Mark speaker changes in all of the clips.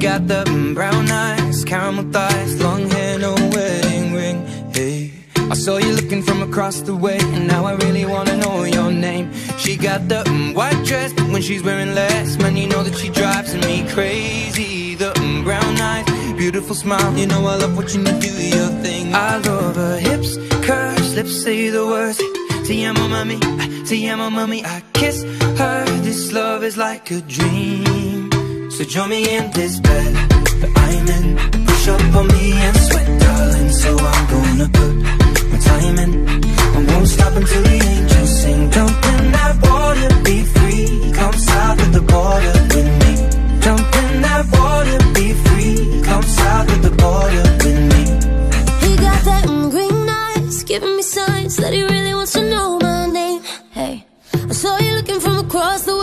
Speaker 1: got the brown eyes, caramel thighs, long hair, no wedding ring. Hey, I saw you looking from across the way, and now I really wanna know your name. She got the white dress, but when she's wearing less, man, you know that she drives me crazy. The brown eyes, beautiful smile, you know I love watching you do your thing. I love her hips, curves, lips say the words. Te amo, mami, te amo, mami. I kiss her. This love is like a dream. So join me in this bed that I'm in. Push up on me and sweat, darling. So I'm gonna put my time in. I won't stop until the angels sing. Jump in that water, be free. Come south of the border with me. Jump in that water, be free. Come south of the border with me.
Speaker 2: He got that mm, green eyes, giving me signs that he really wants to know my name. Hey, I saw you looking from across the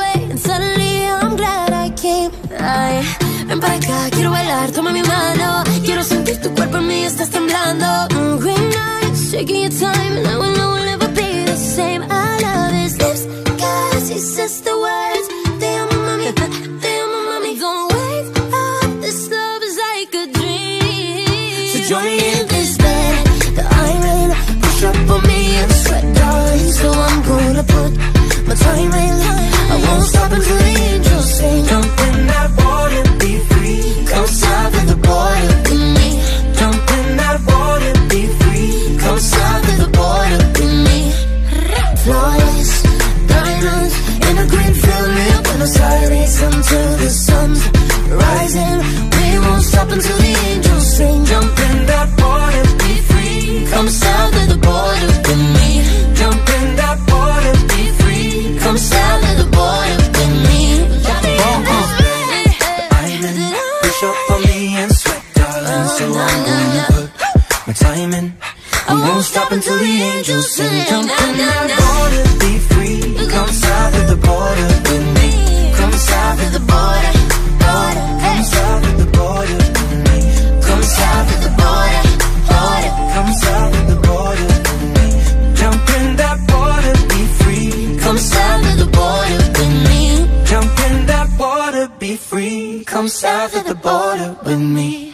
Speaker 2: acá, quiero bailar, toma mi mano. Quiero sentir tu cuerpo en mí, estás temblando. Mm, green eyes, shaking your time, now I know we'll never be the same. I love his lips, cause he says the words. Te amo, mami, te amo, mami. Don't wake up, this love is like a dream.
Speaker 1: So join me in
Speaker 2: this bed that I'm. Push up
Speaker 1: So I'm gonna put my time in. I won't stop until the angels sing. Jump in that water, be free. Come south of the border with me. Come south of the border, border. Come south of the border with me. Come south of the border, border. Come south of the border with me. Jump in that water, be free. Come south of the border with me. Jump in that water, be free. Come south of the border with me.